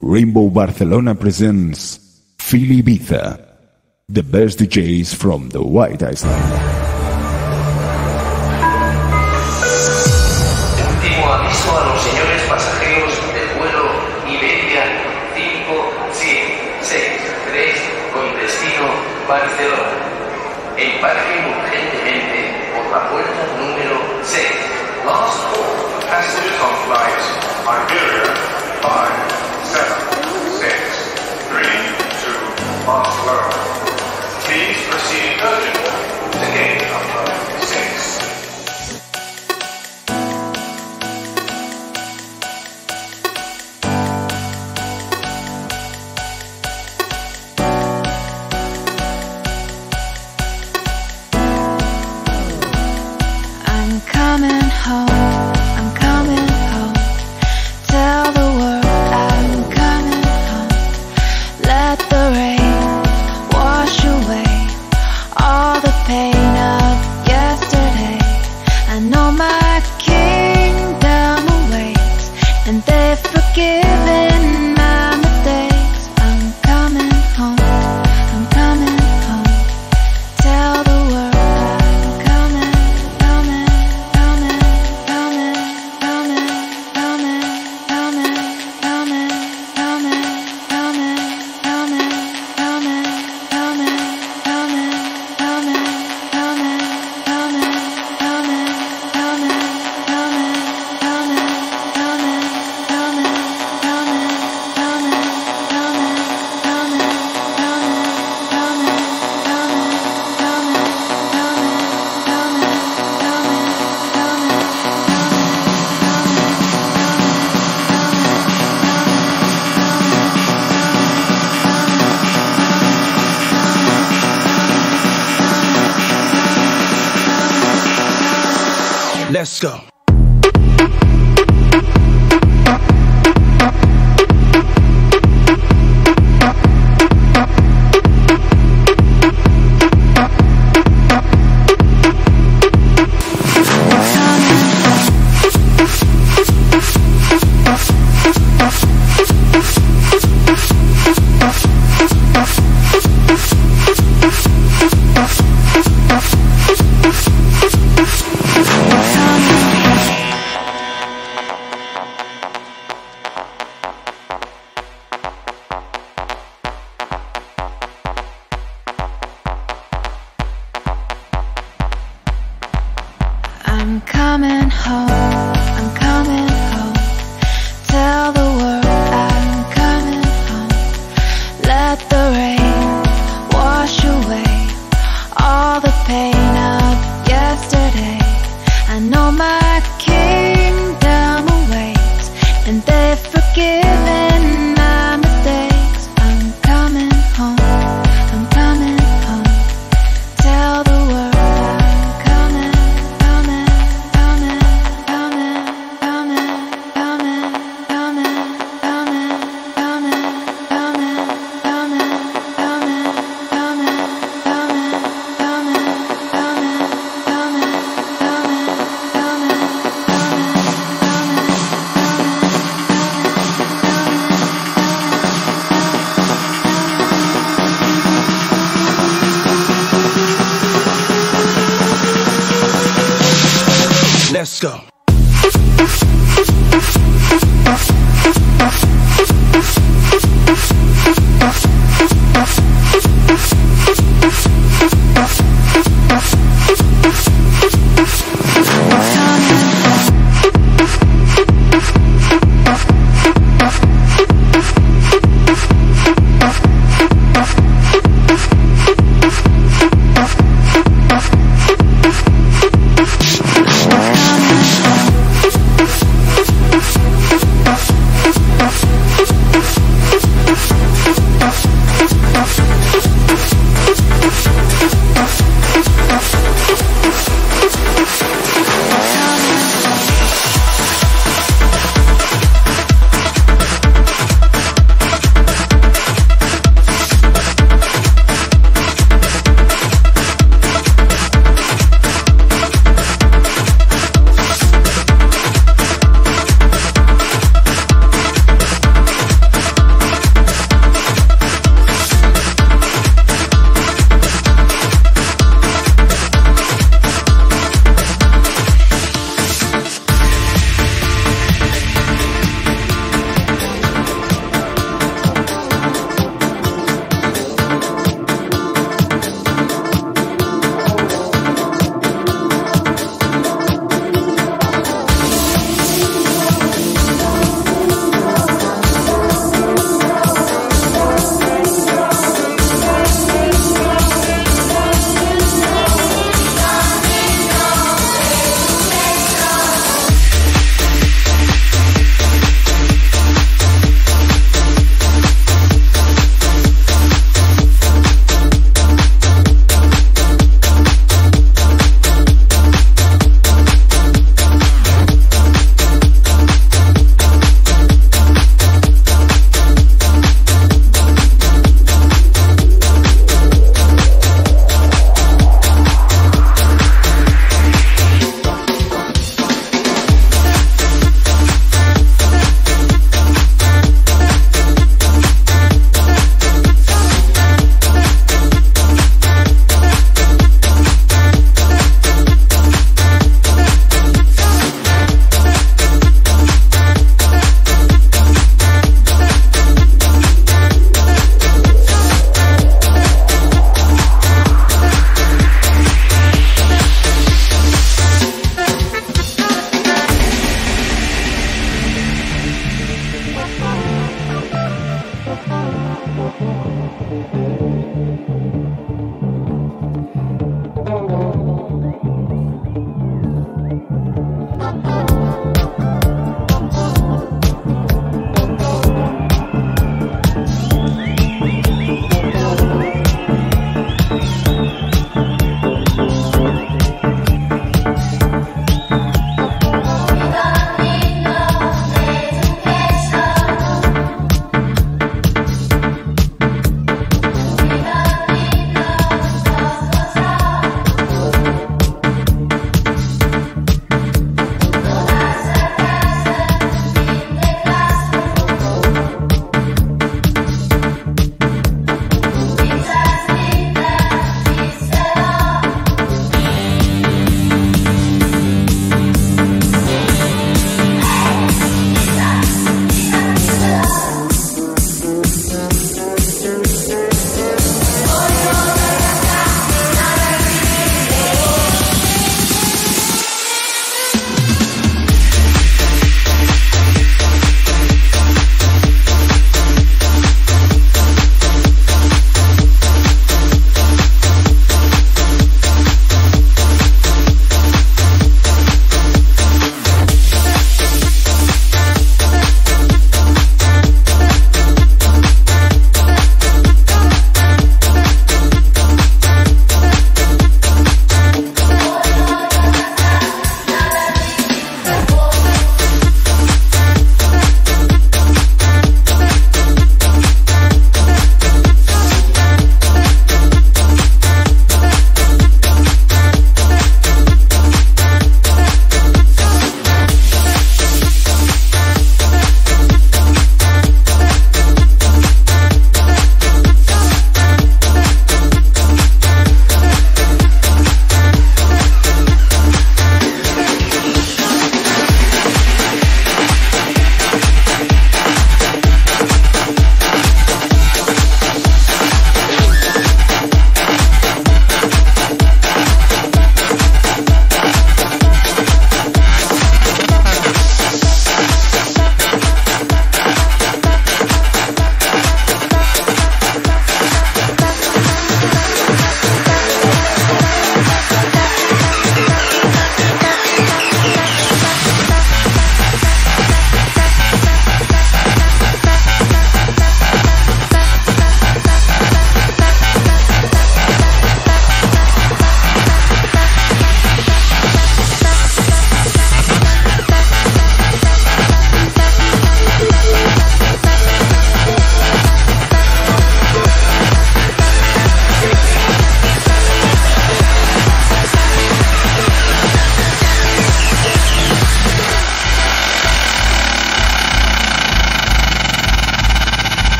Rainbow Barcelona presents Philly the best DJs from the White Island. Please proceed diligently.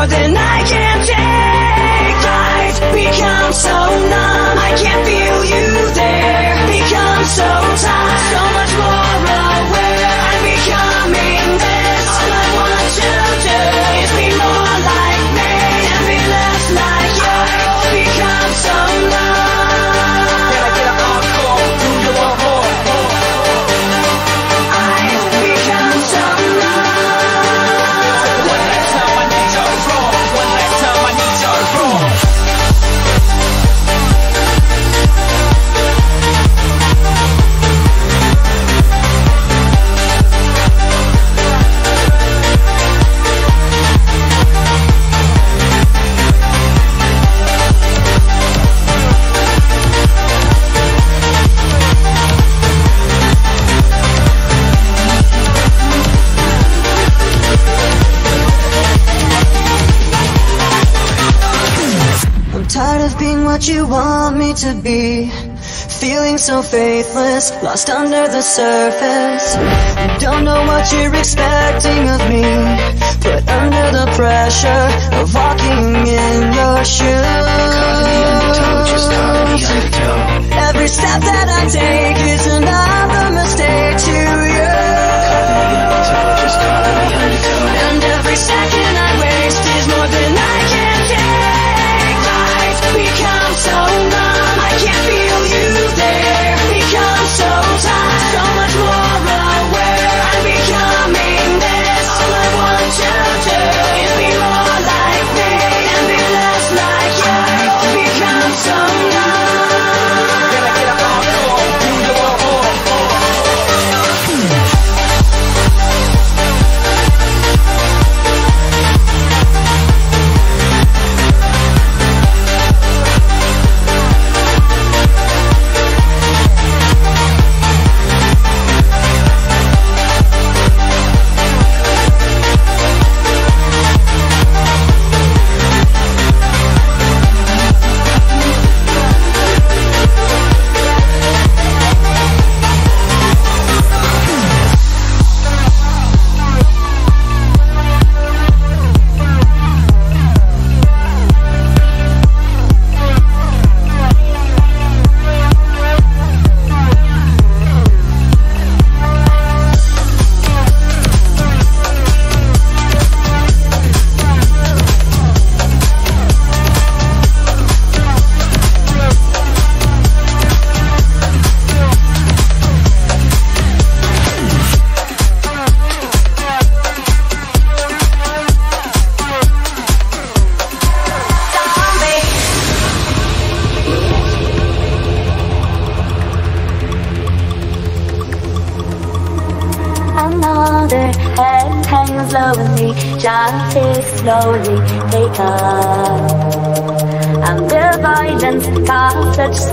more than I can take. Life becomes so numb, I can't feel. what you want me to be. Feeling so faithless, lost under the surface. Don't know what you're expecting of me. Put under the pressure of walking in your shoes. Every step that I take is another mistake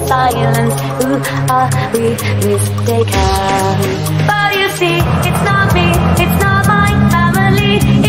violence. Who are we mistaken? But you see, it's not me, it's not my family.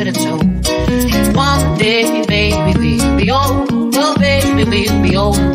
Could have told. One day, baby, we'll be old. Oh, baby, we'll be old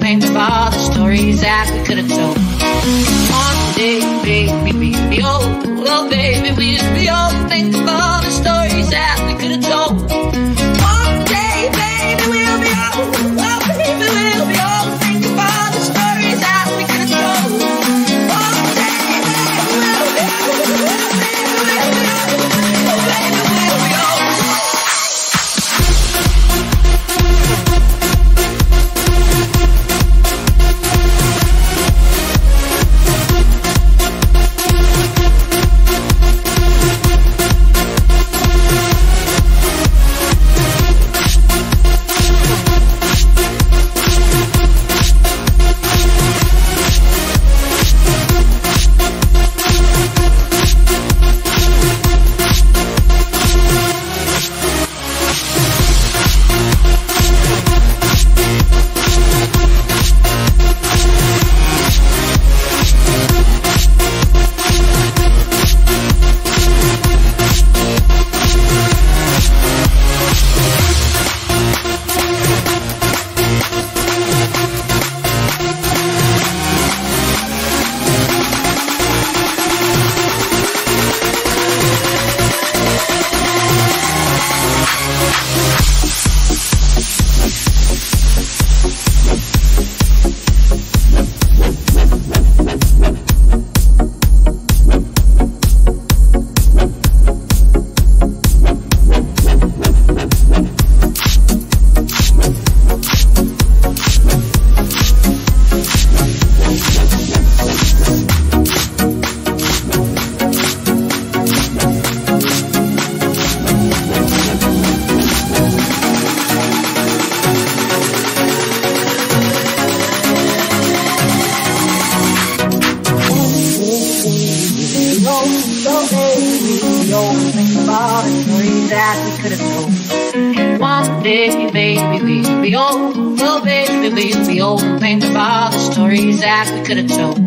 One day, baby, we'll be old. Oh, baby, we'll be old and think about the stories that we could have told.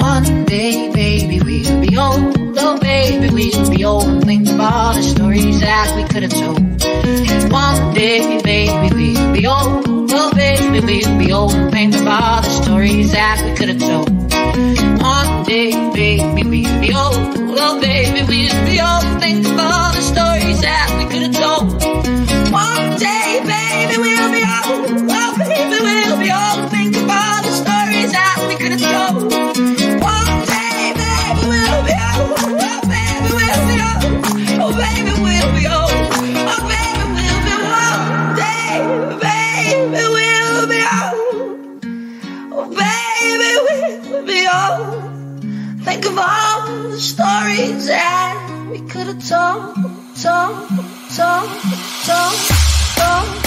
One day, baby, we'll be old. Oh, baby, we'll be old and think about the stories that we could have told. One day, baby, we'll be old. Oh, baby, we'll be old and think about the stories that we could have told. One day, baby, me, well, baby, we stories that we could have told, told, told, told, told,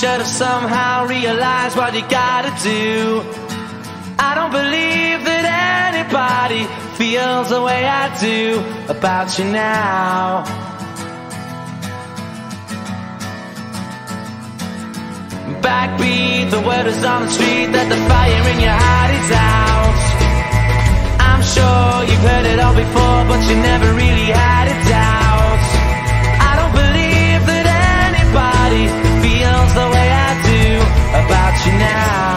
should have somehow realized what you gotta do. I don't believe that anybody feels the way I do about you now. Backbeat, the word is on the street that the fire in your heart is out. I'm sure you've heard it all before, but you never really had a doubt. You now.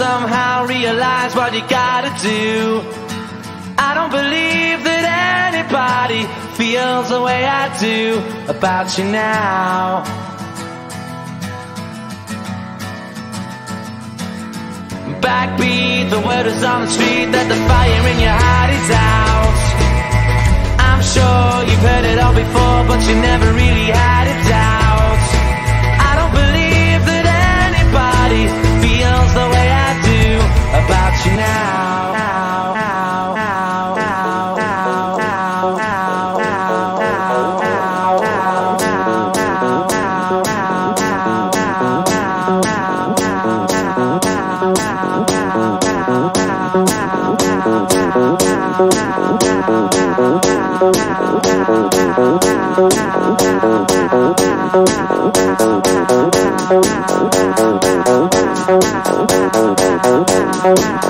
Somehow realize what you gotta do. I don't believe that anybody feels the way I do about you now. Backbeat, the word is on the street that the fire in your heart is out. I'm sure you've heard it all before, but you never really had a doubt. you now. now, now, now, now, now, now, now, now. Thank you.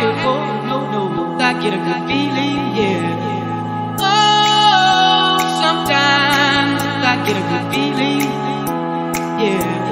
feel no no I get a good feeling, yeah. Oh, sometimes I get a good feeling, yeah.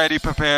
already prepared.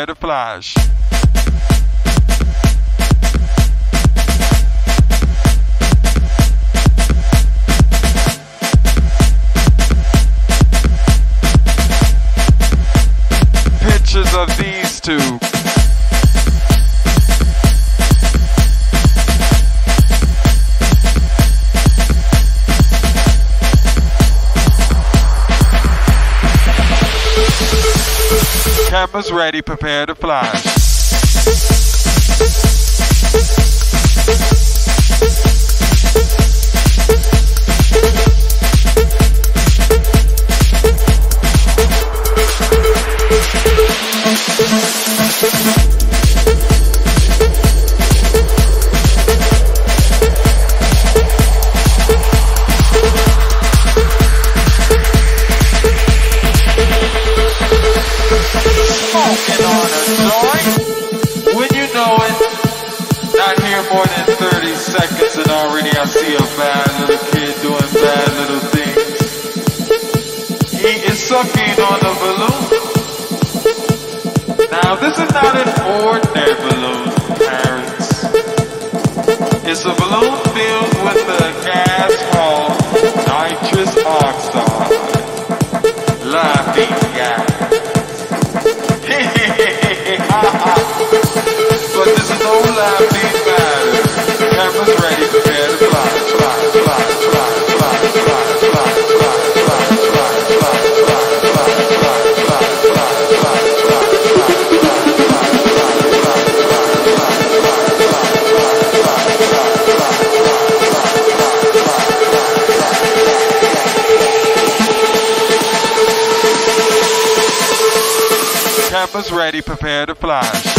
Smoking on a joint. When you know it, not here more than 30 seconds and already I see a bad little kid doing bad little things. He is sucking on a balloon. Now this is not an ordinary balloon, parents. It's a balloon filled with a gas called nitrous oxide. Campus ready, prepare to fly.